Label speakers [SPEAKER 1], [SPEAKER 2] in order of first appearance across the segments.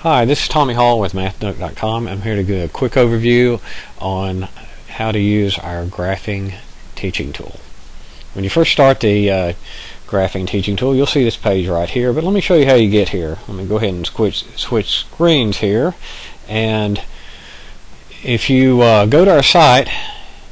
[SPEAKER 1] Hi, this is Tommy Hall with MathNook.com. I'm here to give a quick overview on how to use our graphing teaching tool. When you first start the uh, graphing teaching tool, you'll see this page right here, but let me show you how you get here. Let me go ahead and switch, switch screens here. And if you uh, go to our site,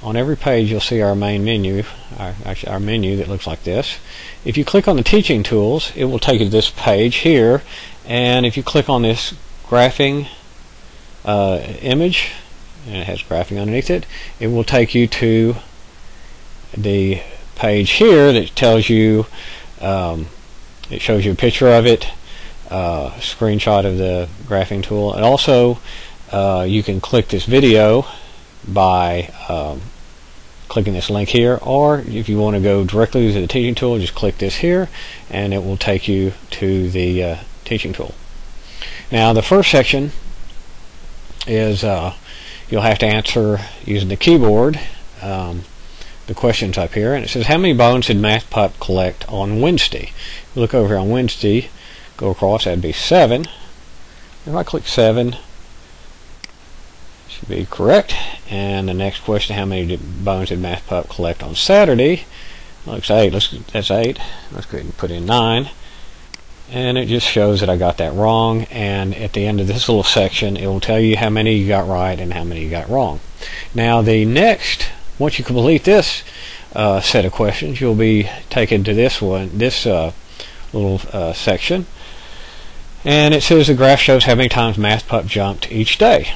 [SPEAKER 1] on every page you'll see our main menu, our, actually our menu that looks like this. If you click on the teaching tools, it will take you to this page here, and if you click on this graphing uh, image, and it has graphing underneath it, it will take you to the page here that tells you, um, it shows you a picture of it, uh, screenshot of the graphing tool, and also uh, you can click this video by um, clicking this link here or if you want to go directly to the teaching tool just click this here and it will take you to the uh, teaching tool. Now the first section is uh, you'll have to answer using the keyboard um, the questions up here and it says how many bones did MathPup collect on Wednesday? Look over here on Wednesday go across that'd be seven. If I click seven should be correct. And the next question, how many bones did MathPup collect on Saturday? Looks eight. Let's that's eight. Let's go ahead and put in nine. And it just shows that I got that wrong. And at the end of this little section, it will tell you how many you got right and how many you got wrong. Now the next, once you complete this uh, set of questions, you'll be taken to this one, this uh, little uh, section. And it says the graph shows how many times MathPup jumped each day.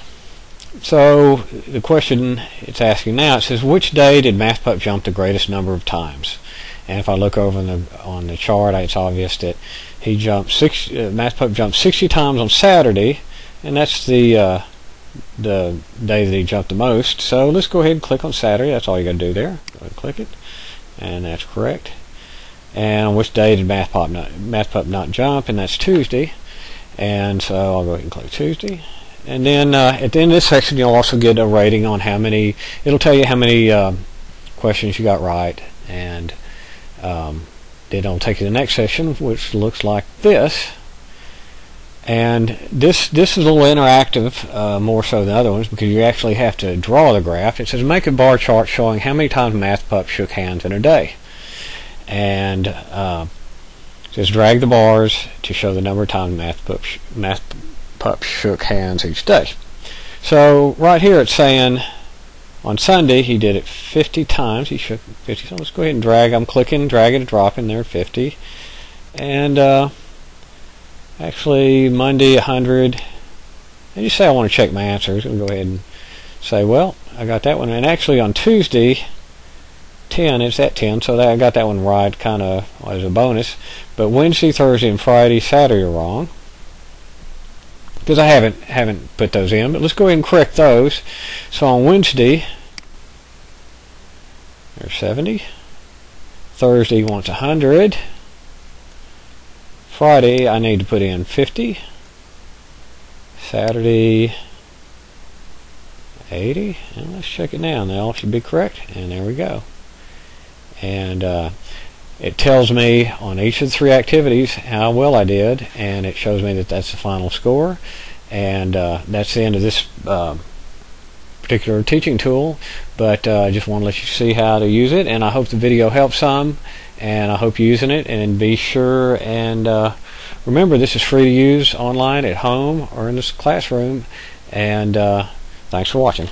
[SPEAKER 1] So the question it's asking now, it says which day did MathPup jump the greatest number of times? And if I look over on the on the chart, it's obvious that he jumped six. Uh, MathPup jumped 60 times on Saturday, and that's the uh, the day that he jumped the most. So let's go ahead and click on Saturday. That's all you got to do there. Go and click it, and that's correct. And which day did MathPup not MathPup not jump? And that's Tuesday. And so I'll go ahead and click Tuesday and then uh, at the end of this section, you'll also get a rating on how many, it'll tell you how many um, questions you got right. And um, then it'll take you to the next section, which looks like this. And this this is a little interactive, uh, more so than other ones, because you actually have to draw the graph. It says make a bar chart showing how many times math MathPup shook hands in a day. And uh, says drag the bars to show the number of times MathPup, Math pup shook hands each day. So right here it's saying on Sunday he did it 50 times. He shook 50. So let's go ahead and drag. I'm clicking, dragging, dropping there 50. And uh, actually Monday 100. And you say I want to check my answers. I'm going to go ahead and say, well, I got that one. And actually on Tuesday 10, it's at 10, so that, I got that one right kind of as a bonus. But Wednesday, Thursday, and Friday, Saturday are wrong because I haven't haven't put those in. But let's go ahead and correct those. So on Wednesday, there's 70. Thursday wants 100. Friday, I need to put in 50. Saturday, 80. And let's check it now. They all should be correct. And there we go. And uh, it tells me on each of the three activities how well I did and it shows me that that's the final score. And uh, that's the end of this uh, particular teaching tool. But uh, I just want to let you see how to use it and I hope the video helps some and I hope you're using it. And be sure and uh, remember this is free to use online at home or in this classroom. And uh, thanks for watching